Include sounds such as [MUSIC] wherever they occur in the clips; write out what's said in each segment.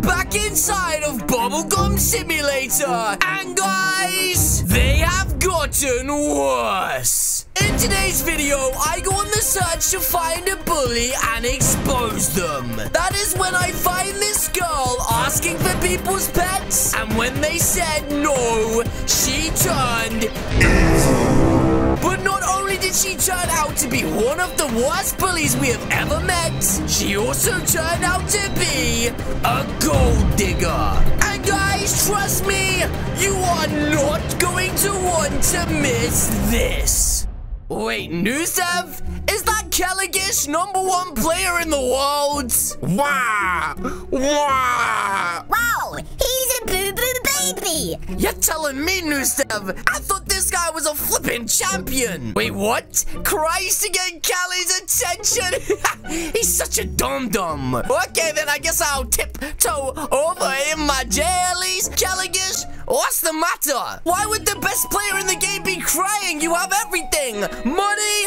back inside of Bubblegum Simulator. And guys, they have gotten worse. In today's video, I go on the search to find a bully and expose them. That is when I find this girl asking for people's pets. And when they said no, she turned but be one of the worst bullies we have ever met, she also turned out to be a gold digger. And guys, trust me, you are not going to want to miss this. Wait, Nusev? Is that Caligish number one player in the world? Wah! Wah! You're telling me, Nusev? I thought this guy was a flipping champion. Wait, what? Christ get Callie's attention? [LAUGHS] He's such a dum-dum. Okay, then I guess I'll tiptoe over in my jellies. Caligish, what's the matter? Why would the best player in the game be crying? You have everything. Money,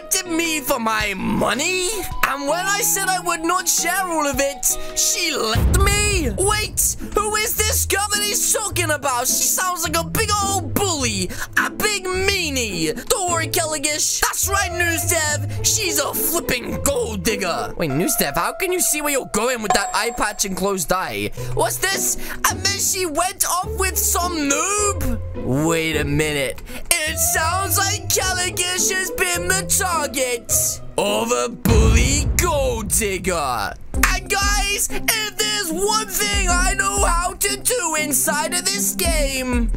wanted me for my money? And when I said I would not share all of it, she left me? Wait, who is this girl that he's talking about? She sounds like a big old bully, a big meanie. Don't worry, Kelligish. That's right, Newsdev. She's a flipping gold digger. Wait, Newsdev, how can you see where you're going with that eye patch and closed eye? What's this? And then she went off with some noob? Wait a minute. It sounds like Caligish has been the target of a bully gold digger. And guys, if there's one thing I know how to do inside of this game...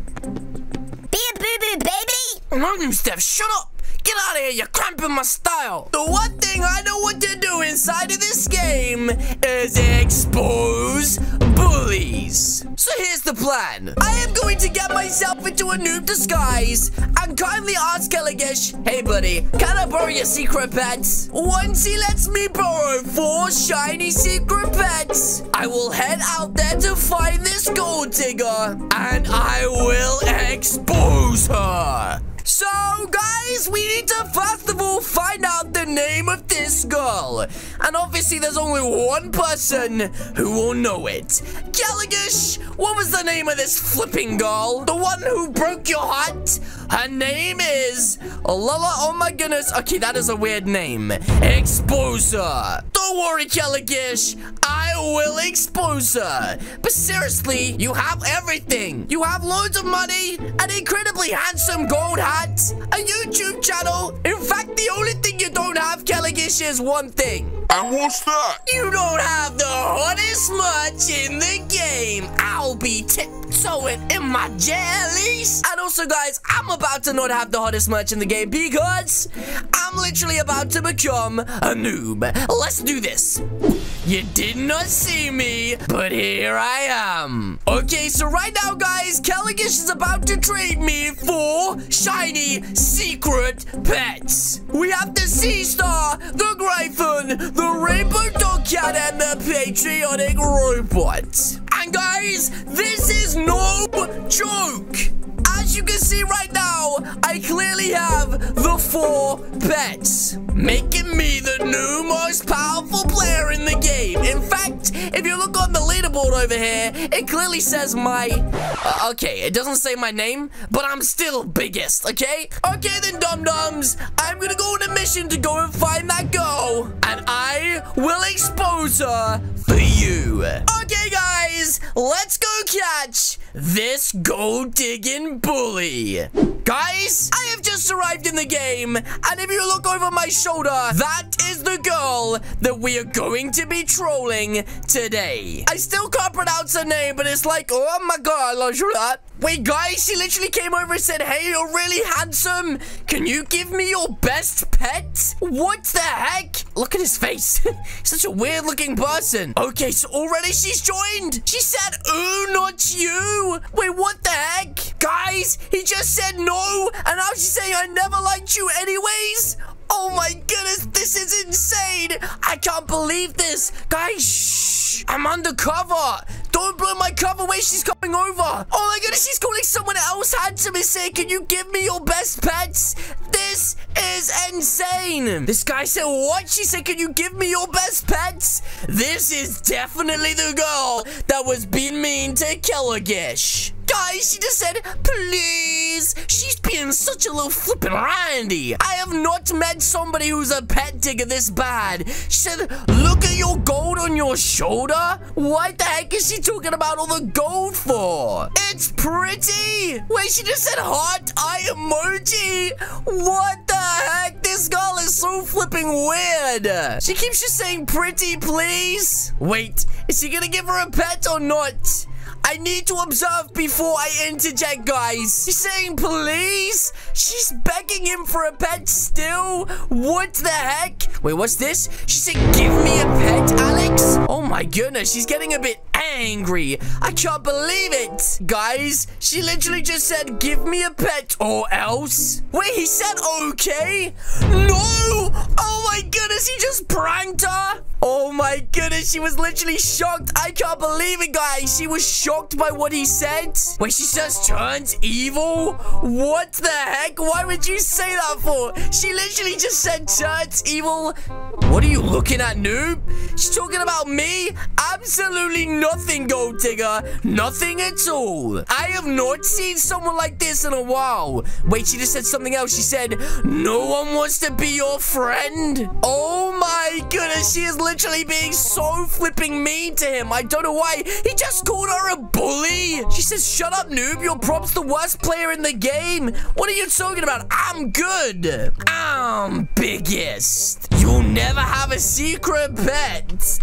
Boo-boo baby. New Steph, shut up! Get out of here, you're cramping my style! The one thing I know what to do inside of this game is expose bullies. So here's the plan. I am going to get myself into a noob disguise and kindly ask Kelligish, hey buddy, can I borrow your secret pets? Once he lets me borrow four shiny secret pets, I will head out there to find this gold digger and I will expose her. So, guys, we need to first of all find out the name of this girl. And obviously, there's only one person who will know it. Gallaghish, what was the name of this flipping girl? The one who broke your heart? Her name is Lola. Oh my goodness. Okay, that is a weird name. Expose her. Don't worry, Gallaghish. I will expose her. But seriously, you have everything. You have loads of money, an incredibly handsome gold hat, a YouTube channel. In fact, the only thing you don't have, Kelligish, is one thing. And what's that? You don't have the hottest much in the game. I'll be tiptoeing in my jellies. And also, guys, I'm about to not have the hottest much in the game because I'm literally about to become a noob. Let's do this. You did not see me, but here I am. Okay, so right now, guys, Kelligish is about to trade me for shiny secret pets. We have the Sea Star, the Gryphon, the Rainbow Dog Cat, and the Patriotic Robot. And guys, this is no joke. As you can see right now, I clearly have the four pets, making me the new most powerful player in the game. In fact, if you look on the over here, it clearly says my... Uh, okay, it doesn't say my name, but I'm still biggest, okay? Okay then, dum-dums, I'm gonna go on a mission to go and find that girl, and I will expose her for you. Okay, guys, let's go catch this gold-digging bully. Guys, I have just arrived in the game, and if you look over my shoulder, that is the girl that we are going to be trolling today. I still can't pronounce her name, but it's like, oh my god, Lajula. Wait, guys, she literally came over and said, hey, you're really handsome. Can you give me your best pet? What the heck? Look at his face. [LAUGHS] Such a weird looking person. Okay, so already she's joined. She said, ooh, not you. Wait, what the heck? Guys, he just said no, and now she's saying I never liked you anyways. Oh my goodness, this is insane. I can't believe this. Guys, shh. I'm undercover. Don't blow my cover. Wait, she's coming over. Oh my goodness, she's calling someone else handsome and saying, can you give me your best pets? This is insane. This guy said, what? She said, can you give me your best pets? This is definitely the girl that was being mean to Killigish. Guys, she just said, please. She's being such a little flippin' randy. I have not met somebody who's a pet digger this bad. She said, look at your gold on your shoulder. What the heck is she talking about all the gold for? It's pretty. Wait, she just said hot eye emoji. What the heck? This girl is so flipping weird. She keeps just saying pretty, please. Wait, is she gonna give her a pet or not? I need to observe before I interject, guys. She's saying please? She's begging him for a pet still? What the heck? Wait, what's this? She said, give me a pet, Alex? Oh my goodness, she's getting a bit angry. I can't believe it. Guys, she literally just said, give me a pet or else. Wait, he said okay? No! Oh my goodness, he just pranked her. My goodness, she was literally shocked. I can't believe it, guys. She was shocked by what he said. Wait, she says turns evil? What the heck? Why would you say that for? She literally just said turns evil. What are you looking at, noob? She's talking about me? Absolutely nothing, Gold Digger. Nothing at all. I have not seen someone like this in a while. Wait, she just said something else. She said, no one wants to be your friend. Oh my goodness, she is literally being so flipping mean to him. I don't know why. He just called her a bully. She says, shut up, noob. Your prop's the worst player in the game. What are you talking about? I'm good. I'm biggest. You'll never have a secret pet.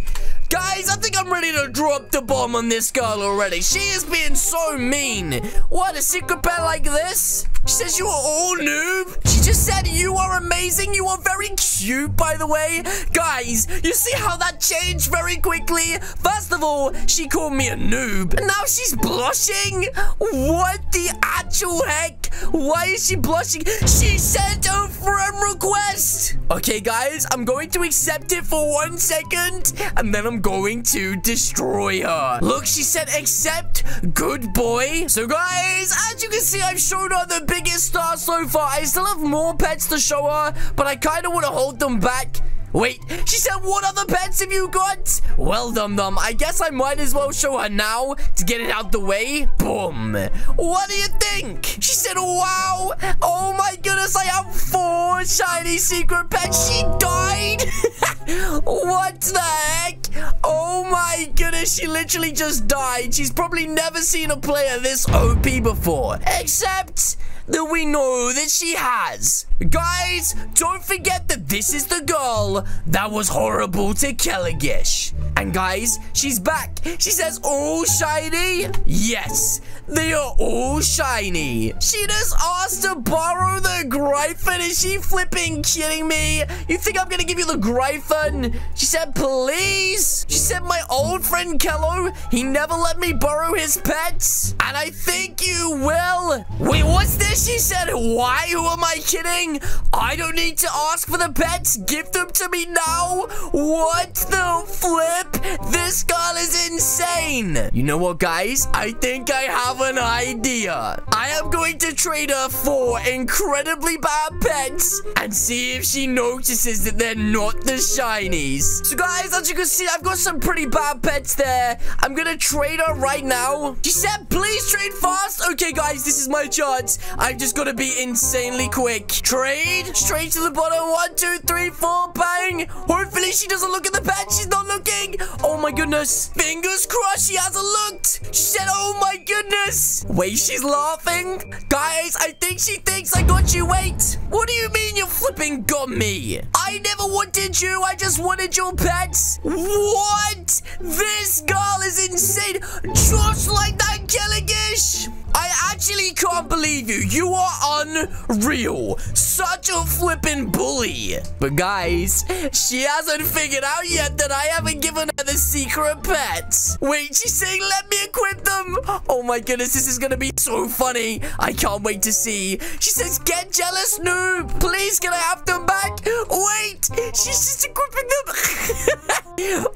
Guys, I think I'm ready to drop the bomb on this girl already. She is being so mean. What, a secret pet like this? She says you are all noob. She just said you are amazing. You are very cute, by the way. Guys, you see how that changed very quickly? First of all, she called me a noob. And now she's blushing? What the actual heck? Why is she blushing? She sent a friend request. Okay, guys, I'm going to accept it for one second. And then I'm going to destroy her. Look, she said accept. Good boy. So, guys, as you can see, I've shown her the biggest star so far. I still have more pets to show her, but I kind of want to hold them back Wait, she said, what other pets have you got? Well, Dum Dum, I guess I might as well show her now to get it out the way. Boom. What do you think? She said, wow. Oh my goodness, I have four shiny secret pets. She died. [LAUGHS] what the heck? Oh my goodness, she literally just died. She's probably never seen a player this OP before. Except that we know that she has. Guys, don't forget that this is the girl that was horrible to Kelligish. And guys, she's back. She says all shiny. Yes, they are all shiny. She just asked to borrow the Gryphon. Is she flipping kidding me? You think I'm gonna give you the Gryphon? She said, please. She said, my old friend Kello, he never let me borrow his pets. And I think you will. Wait, what's this? She said, why? Who am I kidding? I don't need to ask for the pets. Give them to me now. What the flip? This girl is insane. You know what, guys? I think I have an idea. I am going to trade her four incredibly bad pets and see if she notices that they're not the shinies. So, guys, as you can see, I've got some pretty bad pets there. I'm going to trade her right now. She said, please trade fast. Okay, guys, this is my chance. I've just got to be insanely quick. Trade straight to the bottom. One, two, three, four, bang. Hopefully, she doesn't look at the pet. She's not looking. Oh, my goodness. Fingers crossed she hasn't looked. She said, oh, my goodness. Wait, she's laughing. Guys, I think she thinks I got you. Wait. What do you mean you flipping got me? I never wanted you. I just wanted your pets. What? This girl is insane. Just like that Kelligish. I actually can't believe you. You are unreal. Such a flippin' bully. But guys, she hasn't figured out yet that I haven't given her the secret pets. Wait, she's saying let me equip them. Oh my goodness, this is gonna be so funny. I can't wait to see. She says, get jealous, noob. Please, can I have them back? Wait, she's just equipping them. [LAUGHS]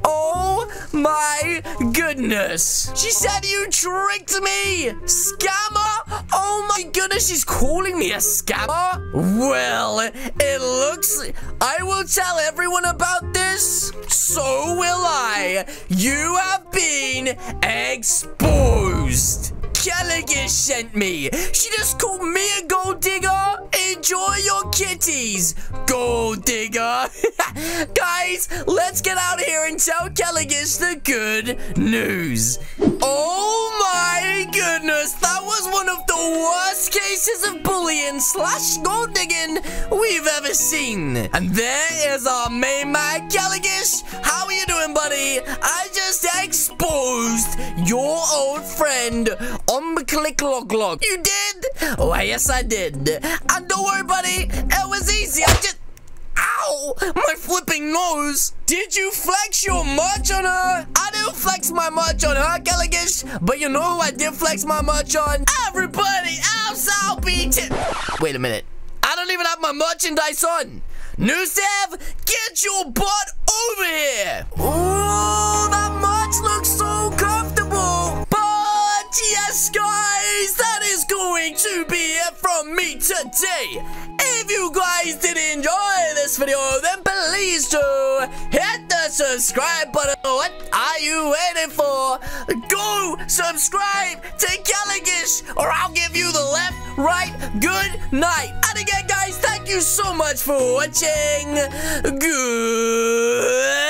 oh my goodness. She said you tricked me. Scammer. Oh my goodness, she's calling me a scammer. Well, it looks... I will tell everyone about this. So will I. You have been exposed. Kelliger sent me. She just called me a gold digger. Enjoy your kitties, gold digger. [LAUGHS] Guys, let's get out of here and tell Kelligus the good news. Oh my goodness, that was one of the worst cases of bullying slash gold digging we've ever seen. And there is our main man, Kelligus. How are you doing, buddy? I just exposed your old friend the click log log. You did? Why, yes, I did. And don't worry, buddy. It was easy. I just. Ow! My flipping nose! Did you flex your merch on her? I didn't flex my merch on her, Gallagher, but you know who I did flex my merch on? Everybody else I'll be Wait a minute. I don't even have my merchandise on. Newsev, get your butt over here! Ooh, that merch looks so yes, guys, that is going to be it from me today. If you guys did enjoy this video, then please do hit the subscribe button. What are you waiting for? Go subscribe to Kelligish, or I'll give you the left, right, good night. And again, guys, thank you so much for watching. Good.